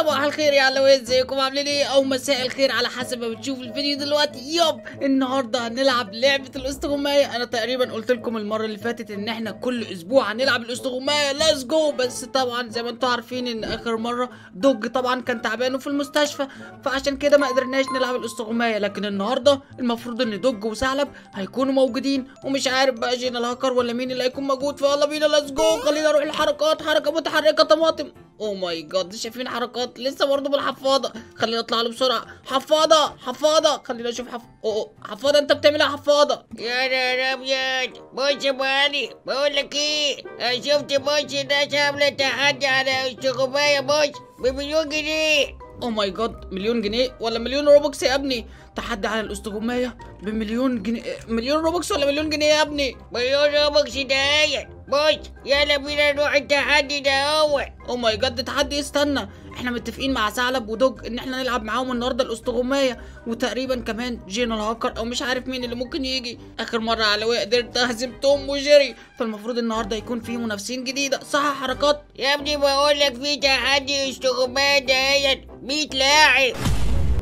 صباح الخير يا علوية إزيكم؟ عاملين إيه؟ أو مساء الخير على حسب ما بتشوف الفيديو دلوقتي. طيب النهارده هنلعب لعبة الاستغماية. أنا تقريبا قلت لكم المرة اللي فاتت إن إحنا كل أسبوع هنلعب الاستغماية. let's go بس طبعا زي ما أنتم عارفين إن آخر مرة دوج طبعا كان تعبان وفي المستشفى فعشان كده ما قدرناش نلعب الاستغماية. لكن النهارده المفروض إن دوج وثعلب هيكونوا موجودين. ومش عارف بقى جينا الهاكر ولا مين اللي هيكون موجود. فيلا بينا let's go خلينا نروح الحركات. حركة متحركة طماطم. oh my god شايفين حركات؟ لسه برضه بالحفاضة. خلينا نطلع له بسرعة. حفاضة! حفاضة! خلينا نشوف حف... أوه. حفاضة أنت بتعمل إيه يا حفاضة؟ يا نهار أبيض! بص يا مالي بقول لك إيه؟ أنا شفت بص الناس عامله تحدي على استغماية بص بمليون جنيه. oh my god مليون جنيه؟ ولا مليون Robux يا ابني؟ تحدي على الاستغماية بمليون جنيه مليون Robux ولا مليون جنيه يا ابني؟ مليون Robux دهيت بص يلا بينا نروح التحدي ده هو oh my god تحدي استنى. إحنا متفقين مع ثعلب ودوج ان إحنا نلعب معاهم النهارده الاستغماية وتقريبا كمان جينا الهاكر أو مش عارف مين اللي ممكن يجي. آخر مرة علوية قدرت أهزم توم وجيري. فالمفروض النهارده يكون في منافسين جديدة. صح حركات؟ يا ابني بقول لك في تحدي استغماية دهيت 100 لاعب.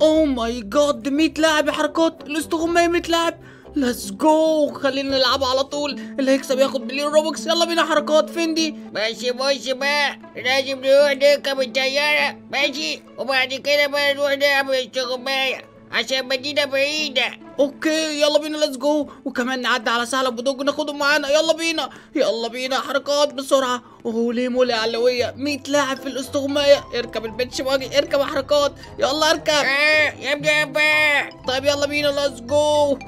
oh my god 100 لاعب يا حركات. الاستغماية 100 لاعب. let's go خلينا نلعب على طول. اللي هيكسب ياخد مليون Robux. يلا بينا حركات فين دي بس بص بقى لازم نروح نركب الطيارة. ماشي وبعد كده بقى نروح نلعب الاستغماية عشان مدينة بعيدة okay يلا بينا let's go وكمان نعدي على ثعلب ودوج وناخدهم معانا يلا بينا يلا بينا حركات بسرعة holy moly علويه 100 لاعب في الاستغمايه اركب ال beach buggy اركب حركات يلا اركب آه يا ابني طيب يلا بينا let's go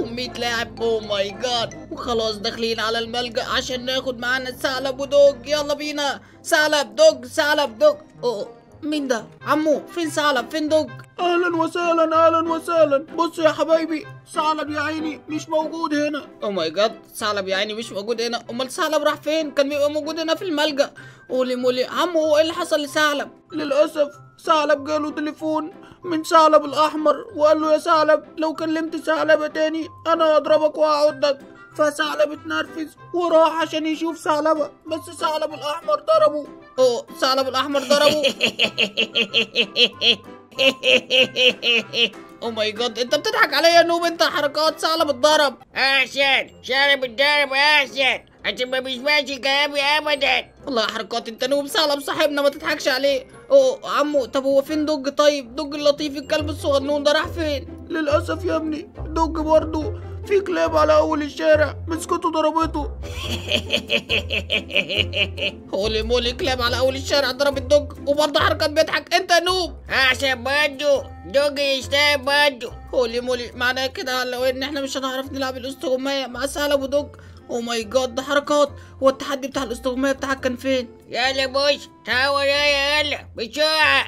100 لاعب oh my god وخلاص داخلين على الملجأ عشان ناخد معانا ثعلب ودوج يلا بينا ثعلب دوج ثعلب دوج اوه مين ده؟ عمو فين ثعلب فين دوج؟ أهلا وسهلا أهلا وسهلا. بصوا يا حبايبي ثعلب يا عيني مش موجود هنا. oh my god ثعلب يا عيني مش موجود هنا. أمال ثعلب راح فين؟ كان بيبقى موجود هنا في الملجأ. holy moly عمو هو إيه اللي حصل لثعلب للأسف ثعلب جاله تليفون من ثعلب الاحمر وقال له يا ثعلب لو كلمت ثعلبه تاني أنا هضربك وهعضك فثعلب اتنرفز وراح عشان يشوف ثعلبه بس ثعلب الأحمر ضربه. اوه ثعلب الأحمر ضربه. oh my god أنت بتضحك عليا يا noob أنت حركات ثعلب اتضرب. أحسن شارب الضرب أحسن. عشان ما بيسمعش كلامي ابدا. والله يا حركات أنت noob ثعلب صاحبنا ما تضحكش عليه. اوه عمو طب هو فين دوج؟ طيب دوج اللطيف الكلب الصغنون ده راح فين؟ للأسف يا ابني دوج برضه. في كلاب على أول الشارع مسكته ضربته. holy moly كلاب على أول الشارع ضرب الدوج وبرضه حركات بيضحك. أنت يا noob. احسن برضه دوج يستاهل برضه holy moly معناه كده لو ان إحنا مش هنعرف نلعب الأستغماية مع ثعلب ودوج. oh my god ده حركات. هو التحدي بتاع الأستغماية بتاعك كان فين؟ يلا بص تعال ورايا يلا بسرعة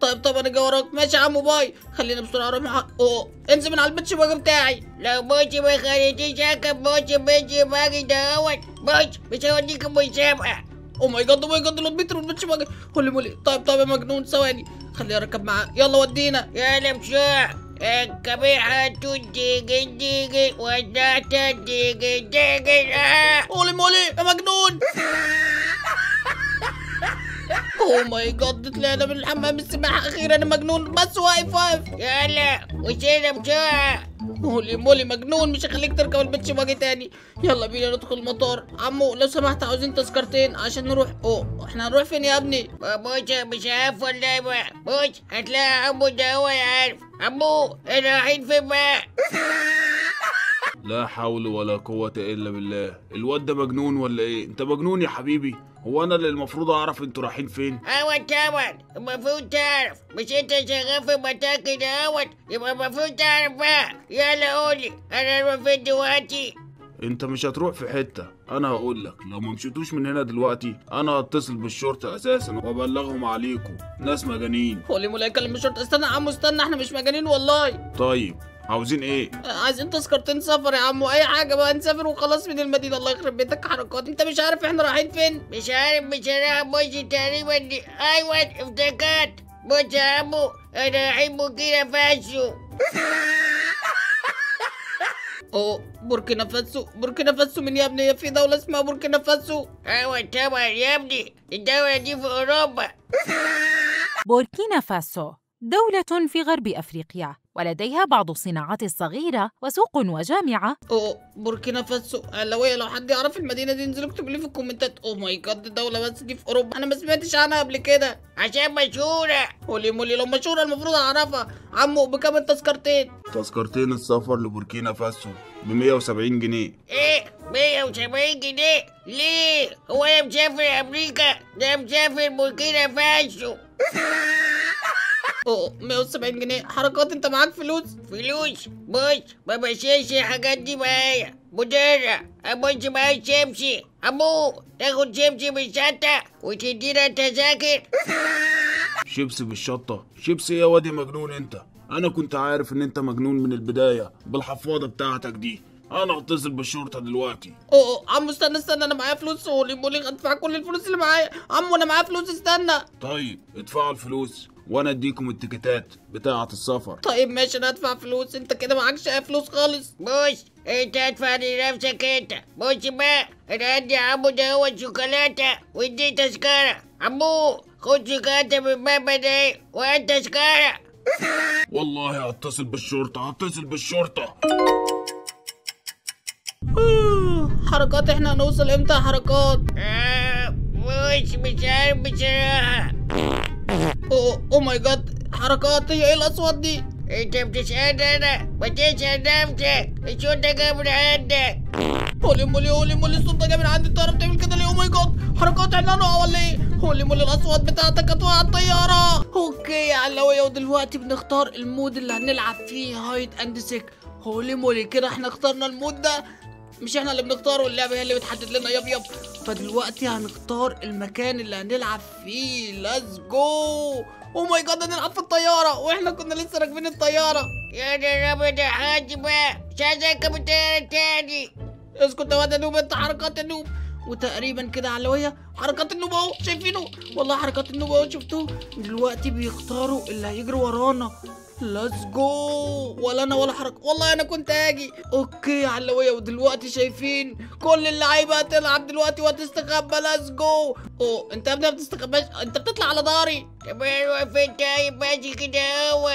طيب طب أنا جاي وراك ماشي يا عمو bye خلينا بسرعة نروح مع اوه انزل من على ال beach buggy بتاعي لو بص ما خليتيش اركب بص beach buggy دوت بص مش هوديك مسابقة أو ماي جاد أو ماي جاد البيت البيتش باجي هولي مولي طيب طيب يا مجنون ثواني خليني اركب معاه يلا ودينا يلا بسرعة الكبيحة تديجي ديجي ودعت ديجي ديجي آه. هولي مولي يا مجنون اوه ماي جاد طلعنا من الحمام السباحه أخيرا يا مجنون. بس واقف واقف يلا وسينا بسرعة هولي مولي مجنون. مش هخليك تركب البيتش باجي تاني. يلا بينا ندخل المطار. عمو لو سمحت عاوزين تذكرتين عشان نروح. أوه إحنا هنروح فين يا ابني؟ بص مش عارف والله بقى بص هتلاقي عمو ده هو يعرف. عمو إحنا رايحين فين بقى؟ لا حول ولا قوة إلا بالله. الواد ده مجنون ولا إيه؟ أنت مجنون يا حبيبي. هو أنا اللي المفروض أعرف أنتوا رايحين فين؟ أيوه طبعا. المفروض تعرف. مش أنت شغال في كده اهوت يبقى المفروض تعرف بقى. يلا قولي. أنا أروح فين دلوقتي. أنت مش هتروح في حتة. أنا هقول لك. لو ما مشيتوش من هنا دلوقتي أنا هتصل بالشرطة أساسا وأبلغهم عليكم ناس مجانين. هولي مولي كلم الشرطه استنى يا عمو استنى. إحنا مش مجانين والله. طيب. عاوزين؟ آه، عايزين تذكرتين سفر يا عمو. أي حاجة بقى نسافر وخلاص من المدينة. الله يخرب بيتك حركات. أنت مش عارف إحنا رايحين فين؟ مش عارف بصراحة بص تقريبا دي. أيوه افتكرت. بص يا عمو أنا رايحين بوركينا فاسو. أوه بوركينا فاسو. بوركينا فاسو من يا ابني. هي في دولة اسمها بوركينا فاسو. أيوه طبعا يا ابني. الدولة دي في أوروبا. بوركينا فاسو دولة في غرب أفريقيا. ولديها بعض الصناعات الصغيرة وسوق وجامعة. اوه بوركينا فاسو. علوية لو حد يعرف المدينة دي انزلوا اكتبوا لي في الكومنتات. oh my god دي دولة بس دي في أوروبا. أنا ما سمعتش عنها قبل كده. عشان مشهورة. holy moly لو مشهورة المفروض أعرفها. عمو بكام التذكرتين؟ تذكرتين السفر لبوركينا فاسو ب 170 جنيه. إيه؟ 170 جنيه؟ ليه؟ هو أنا مسافر أمريكا؟ ده مسافر بوركينا فاسو. اوه 170 جنيه. حركات أنت معاك فلوس؟ فلوس. بص ما بشيلش الحاجات دي معايا. مدرع ابص معايا شمسي عمو تاخد شمسي من الشنطة وتدينا تذاكر. شيبسي بالشطة شيبسي يا وادي مجنون أنت. أنا كنت عارف إن أنت مجنون من البداية بالحفاضة بتاعتك دي. أنا هتصل بالشرطة دلوقتي. اوه عمو استنى استنى أنا معايا فلوس. هولي مولي أدفع كل الفلوس اللي معايا. عمو أنا معايا فلوس استنى. طيب ادفعوا الفلوس. وأنا اديكم التيكيتات بتاعة السفر. طيب ماشي أنا ادفع فلوس. انت كده معكش أي فلوس خالص. بص انت ادفع لنفسك انت. بص بقى أنا عندي عمو ده هو الشوكولاتة ودي تذكرة. عمو خد شوكولاتة من بابا ده وهات تذكرة. والله هتصل بالشرطة هتصل بالشرطة. آه، حركات إحنا هنوصل إمتى؟ يا حركات. آه بص مش عارف بصراحة. اوه oh my God حركات هي إيه الاصوات دي انت بتسألني أنا ما تسأل نفسك الشرطة جاية من عندك holy moly holy moly الصوت ده جاي من عند الطياره بتعمل كده ليه oh my God حركات هنقع ولا إيه holy moly الاصوات بتاعتك هتوقع الطياره okay يا علوية ودلوقتي بنختار ال mode اللي هنلعب فيه hide and seek holy moly كده إحنا اخترنا ال mode ده مش إحنا اللي بنختاره اللعبه هي اللي بتحدد لنا. yep yep. فدلوقتي هنختار المكان اللي هنلعب فيه. let's go oh my God هنلعب في الطيارة. وإحنا كنا لسه راكبين الطيارة. يا رب ده حاج بقى. مش عايز اركب الطيارة تاني. اسكت يا واد يا noob انت حركات ال noob وتقريبا كده علوية حركات ال noob اهو شايفينه؟ والله حركات ال noob اهو شفتوه. دلوقتي بيختاروا اللي هيجري ورانا. let's go ولا أنا ولا حركات. والله أنا كنت هاجي. okay يا علوية ودلوقتي شايفين كل اللعيبة هتلعب دلوقتي وهتستخبى. let's go أوه أنت يا ابني ما بتستخباش. أنت بتطلع على ضهري. أنا واقفين طيب ماشي كده أهو.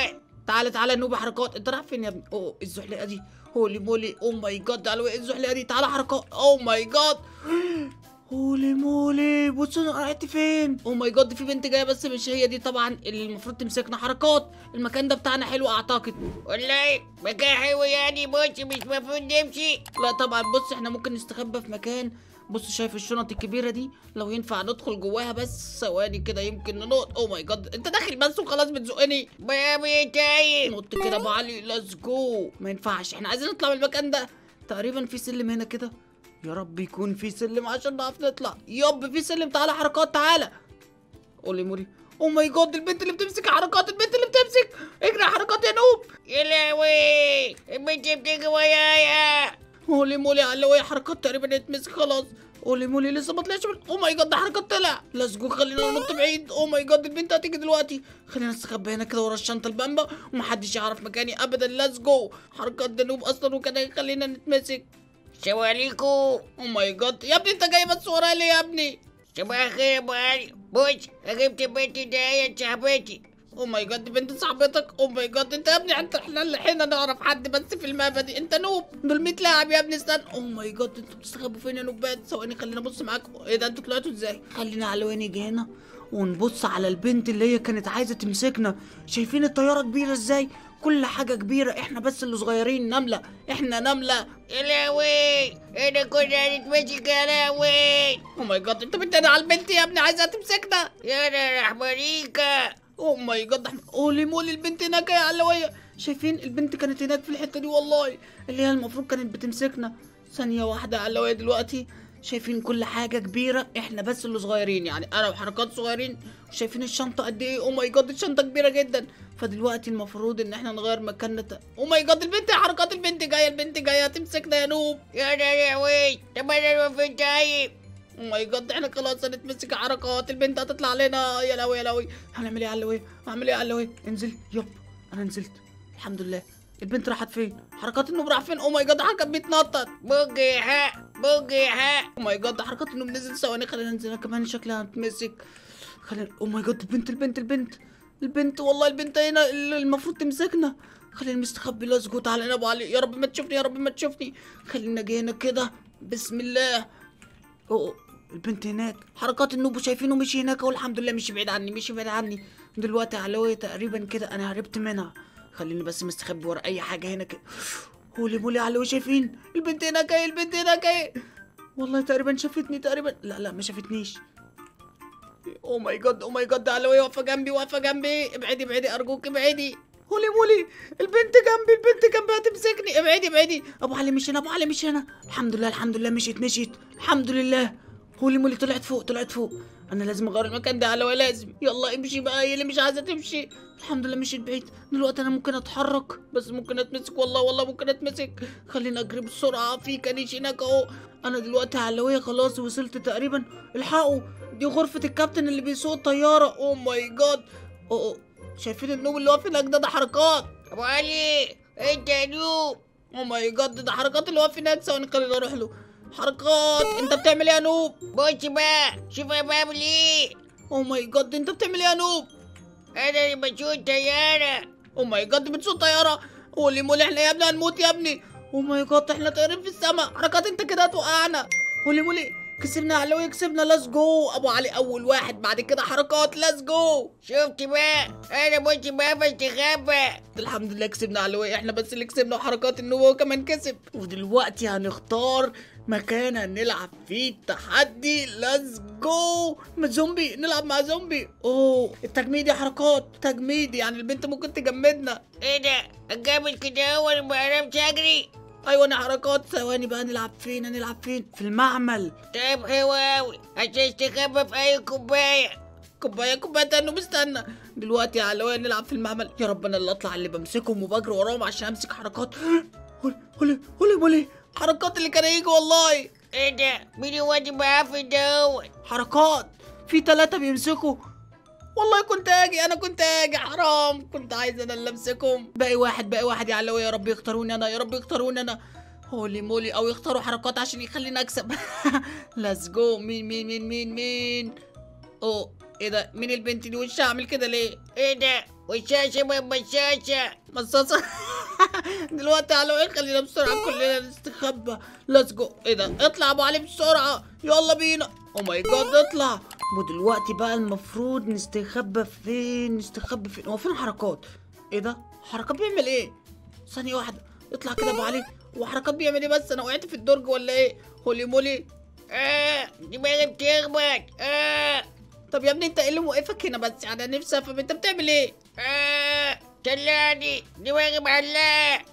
تعالى تعالى noob حركات. أنت رايح فين يا ابني؟ أوه الزحلقة دي. holy moly oh my God تعالى إيه الزحلقة دي. تعالى حركات oh my God holy moly بص أنا قعدت فين؟ oh my God في بنت جاية بس مش هي دي طبعا اللي المفروض تمسكنا حركات. المكان ده بتاعنا حلو أعتقد. والله مكان حلو يعني بص مش المفروض نمشي. لا طبعا بص إحنا ممكن نستخبى في مكان. بص شايف الشنط الكبيرة دي؟ لو ينفع ندخل جواها بس. ثواني كده يمكن ننط. oh my God أنت داخل بس وخلاص بتزقني. بعمل إيه طيب نط كده ابو علي let's go ما ينفعش. إحنا عايزين نطلع من المكان ده. تقريبا في سلم هنا كده. يا رب يكون في سلم عشان نعرف نطلع. yep في سلم. تعالى حركات تعالى. holy moly oh my God البنت اللي بتمسك حركات البنت اللي بتمسك. اجري حركات يا noob. يا لهوي البنت بتيجي ويايا. holy moly علوية حركات تقريبا اتمسك خلاص. holy moly لسه ما طلعش من oh my God ده حركات طلع. let's go خلينا ننط بعيد. oh my God البنت هتيجي دلوقتي. خلينا نستخبى هنا كده ورا الشنطة البامبا ومحدش يعرف مكاني. ابدا let's go حركات ده noob أصلا وكان هيخلينا نتمسك. السلام عليكم oh my God يا ابني انت جاي بس ورايا ليه يا ابني؟ صباح الخير يا أبو علي. بص جبت البنت ده هي صاحبتي. oh my God بنت صاحبتك. oh my God انت يا ابني انت إحنا اللي حين نعرف حد بس في الماب دي. انت noob. دول 100 لاعب يا ابني استنى. oh my God أنتوا بتستخبوا فين يا noob ات؟ ثواني خلينا نبص معاكم. إيه ده أنتوا طلعتوا إزاي؟ خلينا على وين يجي هنا. ونبص على البنت اللي هي كانت عايزة تمسكنا. شايفين الطيارة كبيرة إزاي؟ كل حاجة كبيرة. إحنا بس اللي صغيرين. نملة. إحنا نملة. يا لهوي انا كنا هنتمسك يا لهوي oh my God انت بتنادي على البنت يا ابني عايزة تمسكنا. يا أنا رحمانيكا! oh my God holy moly البنت هناك يا علوية. شايفين البنت كانت هناك في الحتة دي والله. اللي هي المفروض كانت بتمسكنا. ثانية واحدة يا علوية دلوقتي. شايفين كل حاجة كبيرة إحنا بس اللي صغيرين يعني أنا وحركات صغيرين شايفين الشنطة قد إيه؟ oh my God الشنطة كبيرة جدا. فدلوقتي المفروض إن إحنا نغير مكاننا oh my God البنت حركات البنت جاية البنت جاية تمسكنا يا noob. يا لهوي طب أنا فين طيب أو ماي جاد إحنا خلاص هنتمسك حركات البنت هتطلع علينا. يا لهوي يا لهوي. هنعمل إيه يا علوي؟ هعمل إيه يا علوي؟ انزل يب أنا نزلت. الحمد لله. البنت راحت فين؟ حركات النوم راح فين؟ أو ماي جاد حركات بيتنطط بوجي حق بوجي حق أو ماي جاد حركات النوم نزل ثواني خلينا ننزل كمان شكلها هتمسك. خلينا أو ماي جاد البنت البنت البنت. البنت والله البنت هنا المفروض تمسكنا. خلينا مستخبي لازقو تعالى هنا أبو علي. يا رب ما تشوفني يا رب ما تشوفني. خلينا جاي هنا كده. بسم الله. أوه. البنت هناك. حركات ال noob شايفينه مشي هناك. والحمد لله مشي بعيد عني مشي بعيد عني. دلوقتي علوية تقريبا كده أنا هربت منها. خليني بس مستخبي ورا أي حاجة هنا كده holy moly علوية شايفين البنت هناك اهي البنت هناك اهي والله تقريبا شافتني تقريبا. لا لا ما شافتنيش. oh my God oh my God علوية واقفه جنبي واقفه جنبي. ابعدي ابعدي ارجوك ابعدي. holy moly البنت جنبي البنت جنبي هتمسكني. ابعدي ابعدي. أبو علي مش هنا أبو علي مش هنا. الحمد لله الحمد لله مشيت مشيت. الحمد لله. holy moly طلعت فوق طلعت فوق. أنا لازم أغير المكان ده على لازم يلا امشي بقى هي اللي مش عايزة تمشي. الحمد لله مشيت بعيد. دلوقتي أنا ممكن أتحرك بس ممكن أتمسك. والله والله ممكن أتمسك. خلينا أجري بسرعة. في كنيش هناك أهو. أنا دلوقتي علوية خلاص وصلت تقريبا. الحقوا. دي غرفة الكابتن اللي بيسوق الطياره oh my God اوه شايفين ال noob اللي واقف هناك ده؟ ده حركات. ابو علي انت يا noob oh my God ده حركات اللي واقف هناك. ثواني خليني أروح له. حركات. انت بتعمل إيه يا noob؟ بص بقى شوف أنا بعمل إيه oh my God انت بتعمل إيه يا noob؟ أنا اللي بسوق طيارة. oh my God بتسوق طيارة. holy moly إحنا يا ابني هنموت يا ابني. oh my God إحنا طايرين في السماء. حركات انت كده هتوقعنا. holy moly كسبنا علوية كسبنا let's go أبو علي أول واحد بعد كده حركات let's go شفت بقى أنا بص بقى بستخبى الحمد لله كسبنا علوي إحنا بس اللي كسبنا وحركات ال noob وكمان كسب. ودلوقتي هنختار مكان هنلعب فيه التحدي let's go زومبي نلعب مع زومبي. أوه التجميد يا حركات تجميد يعني البنت ممكن تجمدنا. إيه ده؟ اجامل كده هو أنا ما أعرفش أجري. أيوه أنا حركات. ثواني بقى نلعب فين؟ هنلعب فين؟ في المعمل. طيب حلو اوي عشان استخبى في أي كوباية. كوباية كوباية تاني مستنى. دلوقتي يا علوية نلعب في المعمل. يا رب أنا اللي أطلع اللي بمسكهم وبجري وراهم عشان أمسك حركات. هولي هولي هولي هولي حركات اللي كان هيجي والله. إيه ده؟ مين الواد المعفن ده هو حركات. في ثلاثة بيمسكوا. والله كنت أجي أنا كنت أجي حرام كنت عايز أنا اللي أمسكهم. باقي واحد باقي واحد يا علوي يا رب يختاروني أنا يا رب يختاروني أنا. هولي مولي أو يختاروا حركات عشان يخليني أكسب. let's go مين مين مين مين مين؟ أوه إيه ده؟ مين البنت دي؟ وشها عامل كده ليه؟ إيه ده؟ وشاشة من بشاشة مصاصة. دلوقتي على إيه خلينا بسرعة كلنا نستخبى. let's go إيه ده؟ اطلع أبو علي بسرعة. يلا بينا. oh my God اطلع. ودلوقتي بقى المفروض نستخبى فين؟ نستخبى فين؟ هو فين حركات؟ إيه ده؟ حركات بيعمل إيه؟ ثانية واحدة اطلع كده أبو علي. وحركات بيعمل إيه بس؟ أنا وقعت في الدرج ولا إيه؟ holy moly. آه دماغي بتخبط. آه. طب يا ابني أنت إيه اللي موقفك هنا بس؟ أنا نفسي أفهم أنت بتعمل إيه؟ آه طلعني دماغي معلقة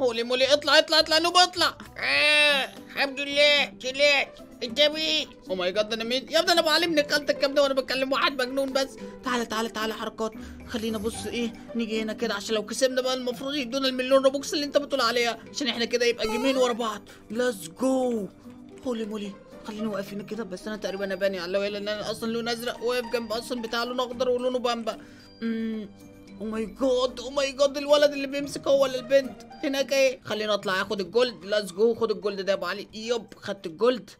holy moly اطلع اطلع اطلع noob اطلع آه الحمد لله طلعت انت مين oh my God أنا مين؟ يا ابني أنا بعلم ابن خالتك يا ابني وأنا بكلم واحد مجنون بس. تعالى تعالى تعالى حركات. خلينا بص إيه نيجي هنا كده عشان لو كسبنا بقى المفروض يدونا المليون Robux اللي أنت بتقول عليها. عشان إحنا كده يبقى game ين ورا بعض. let's go holy moly خلينا واقفين كده بس. أنا تقريبا اباني على لو لأن أنا أصلا لون أزرق واقف جنب أصلا بتاع لون أخضر ولونه بامبا. امم oh my God oh my God الولد اللي بيمسك هو ولا البنت هناك إيه؟ خلينا اطلع آخد ال gold. let's go خد ال gold ده يا أبو علي. yep خدت ال gold.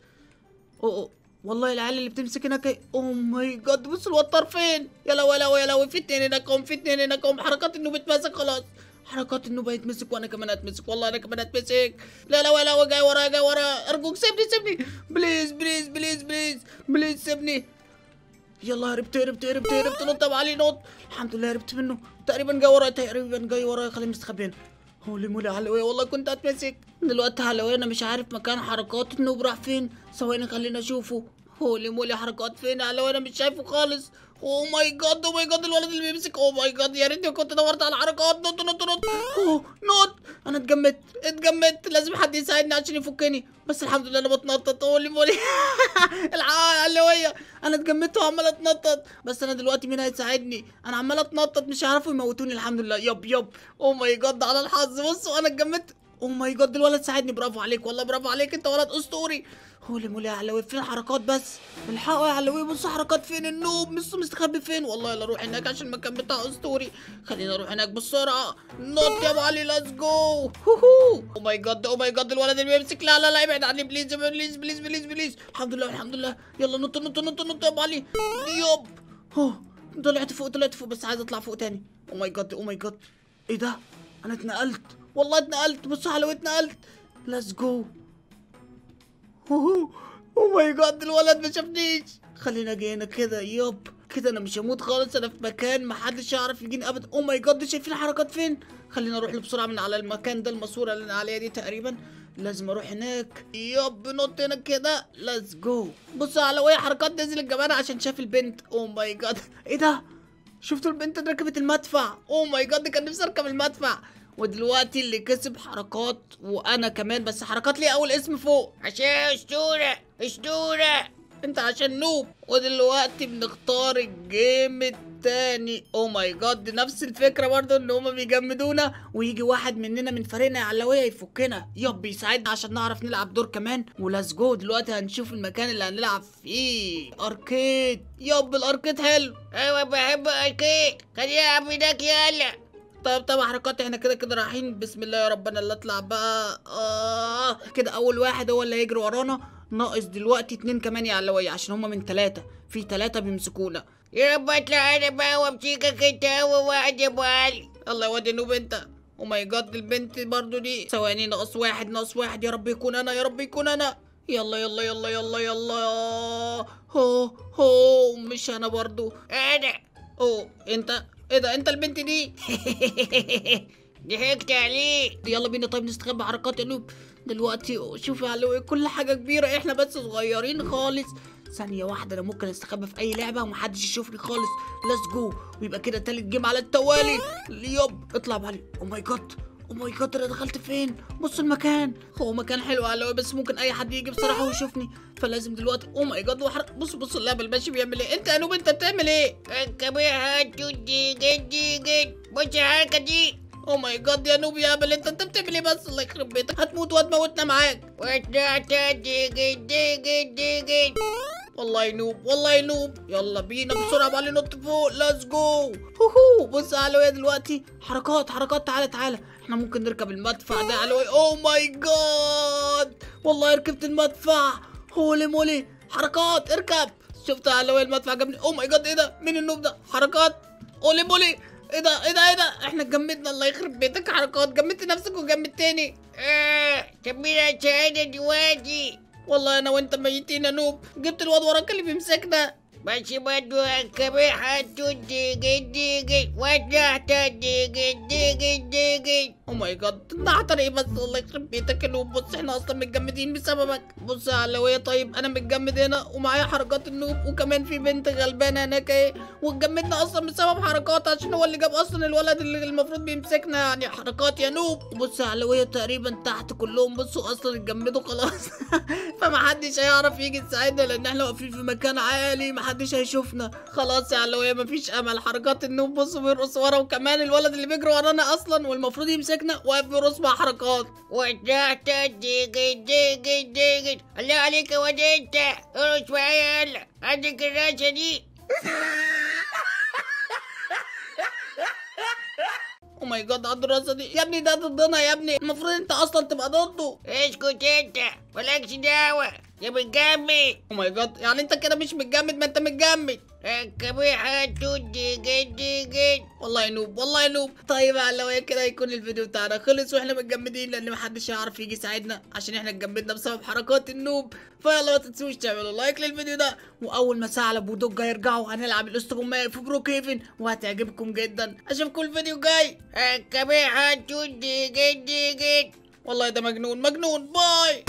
أوه أوه. والله العيال اللي بتمسك هناك إيه؟ oh my God بص الوتر فين؟ يا لو يا لو يا لو في اتنين هناك في اتنين هناك حركات إنه بيتمسك خلاص. حركات إنه بيتمسك وأنا كمان هتمسك والله أنا كمان هتمسك لا لا لا جاي ورا جاي ورا. أرجوك سيبني سيبني. please please please please please سيبني. يلا هربت هربت هربت هربت نط ابو علي نط. الحمد لله هربت منه. تقريبا جاي ورايا تقريبا جاي ورايا خليني مستخبيين. holy moly علوية والله كنت هتمسك دلوقتي علوية أنا مش عارف مكان حركات ال noob راح فين. ثواني خلينا أشوفه. holy moly حركات فين علوية أنا مش شايفه خالص oh my God oh my God الولد اللي بيمسك oh my God يا ريتني كنت دورت على حركات نط نط نط اوه نط أنا اتجمدت اتجمدت لازم حد يساعدني عشان يفكني. بس الحمد لله أنا بتنطط. holy moly العلوية أنا اتجمدت وعمال أتنطط. بس أنا دلوقتي مين هيساعدني؟ أنا عمال أتنطط. مش هيعرفوا يموتوني الحمد لله yep. yep oh my God على الحظ. بصوا أنا اتجمدت. oh my God الولد ساعدني. برافو عليك والله برافو عليك. انت ولد اسطوري. holy moly يا علوي فين الحركات بس؟ الحقوا يا علوي بص حركات فين؟ ال noob مش مستخبي فين؟ والله لا أروح هناك عشان المكان بتاعه اسطوري. خلينا نروح هناك بسرعة. نط يا ابو علي let's go oh my God oh my God الولد اللي بيمسك. لا لا لا ابعد عني. please please please please please الحمد لله الحمد لله. يلا نط نط نط نط يا ابو علي اوه طلعت فوق طلعت فوق بس عايز اطلع فوق تاني. oh my God oh my God إيه ده؟ أنا اتنقلت. والله اتنقلت بص على اتنقلت. let's go oh my God الولد ما شافنيش. خلينا جينا كده. yep. كده أنا مش هموت خالص أنا في مكان محدش يعرف يجيني ابدا oh my God شايفين الحركات فين؟ خلينا نروح له بسرعة من على المكان ده الماسورة اللي أنا عليها دي تقريبا. لازم أروح هناك. yep نط هنا كده. let's go بصوا على وهي حركات نزل الجبانه عشان شاف البنت. oh my God إيه ده؟ شفتوا البنت ركبت المدفع؟ oh my God كان نفسي أركب المدفع. ودلوقتي اللي كسب حركات وأنا كمان بس حركات ليه أول اسم فوق؟ عشان أسطورة أسطورة. أنت عشان noob. ودلوقتي بنختار ال game التاني. oh my God نفس الفكرة برضه ان هما بيجمدونا. ويجي واحد مننا من فريقنا يا علويه يفكنا. yep يساعدنا عشان نعرف نلعب دور كمان. و let's go دلوقتي هنشوف المكان اللي هنلعب فيه. arcade. yep ال arcade حلو. أيوه بحب arcade خليها هناك يلا. طيب طبعا حركات إحنا كده كده رايحين. بسم الله يا ربنا اللي اطلع بقى. آه كده أول واحد هو اللي هيجري ورانا. ناقص دلوقتي اتنين كمان يا علوية عشان هما من تلاتة. في تلاتة بيمسكونا. يا رب اطلع أنا بقى وامسكك انت اول واحد يا ابو علي الله يا واد نوب انت. أو ماي جاد البنت برضو دي. ثواني ناقص واحد ناقص واحد. يا رب يكون أنا يا رب يكون أنا. يلا يلا يلا يلا يلا. هو هو مش أنا برضو. أنا. أوه انت. إيه ده أنت البنت دي؟ ضحكت عليك. يلا بينا طيب نستخبى حركات noob. دلوقتي شوف يا علوي كل حاجة كبيرة إحنا بس صغيرين خالص. ثانية واحدة أنا ممكن أستخبى في أي لعبة ومحدش يشوفني خالص. let's go ويبقى كده تالت game على التوالي. yep اطلع ابو علي oh my God oh my God أنا دخلت فين؟ بص المكان. هو مكان حلو علوي بس ممكن أي حد يجي بصراحة ويشوفني. فلازم دلوقتي oh my God وحرق بص بص اللعبة الماشي بيعمل إيه؟ أنت يا noob أنت بتعمل إيه؟ هاتو ديجن ديجن بص الحركة دي oh my God يا noob يا هبل انت أنت بتعمل إيه بس؟ الله يخرب بيتك. هتموت وهتموتنا معاك. والله noob والله noob. يلا بينا بسرعة بقى نط فوق. let's go هوهو بص علوية دلوقتي. حركات حركات. تعالى تعالى. إحنا ممكن نركب المدفع ده علوية oh my God والله ركبت المدفع. holy moly حركات اركب. شفت يا علوية المدفع جابني. oh my God إيه ده؟ مين ال noob ده؟ حركات. holy moly إيه ده؟ إيه ده؟ إيه ده؟ إحنا اتجمدنا. الله يخرب بيتك. حركات. جمدت نفسك وجمدتني آه كبير هتساعدنا دلوقتي. والله أنا وأنت ميتين يا noob. جبت الواد وراك اللي بيمسكنا. كبير هاتو ديجن ديجن وطلعت ديجن ديجن ديجن oh my God نعطر إيه بس الله يخرب بيتك يا noob بص إحنا أصلا متجمدين بسببك بص يا علوية طيب أنا متجمد هنا ومعايا حركات ال noob وكمان في بنت غلبانه هناك إيه واتجمدنا أصلا بسبب حركات عشان هو اللي جاب أصلا الولد اللي المفروض بيمسكنا يعني حركات يا noob بص يا علوية تقريبا تحت كلهم بصوا أصلا اتجمدوا خلاص فمحدش هيعرف يجي يساعدنا لأن إحنا واقفين في مكان عالي محدش هيشوفنا. خلاص يا علوية مفيش أمل. حركات ال noob بصوا بيرقص ورا وكمان الولد اللي بيجري ورانا أصلا والمفروض يمسكنا واقف بيرقص مع حركات. وطلعت ديجن ديجن ديجن الله عليك يا واد انت ارقص معايا يلا. عندك الرقصة دي. oh my God على الرقصة دي. يا ابني ده ضدنا يا ابني. المفروض انت أصلا تبقى ضده. اسكت انت مالكش دعوة. يا متجمد oh my God يعني انت كده مش متجمد ما انت متجمد كبير هاتو ديجن ديجن والله noob والله noob طيب علوية كده يكون الفيديو بتاعنا خلص وإحنا متجمدين لأن محدش هيعرف يجي يساعدنا عشان إحنا اتجمدنا بسبب حركات ال noob فيلا ما تنسوش تعملوا like للفيديو ده واول ما ثعلب ودوجا يرجعوا هنلعب الاستغماية في Brookhaven وهتعجبكم جدا اشوفكم الفيديو جاي كبير هاتو ديجن ديجن والله ده مجنون مجنون bye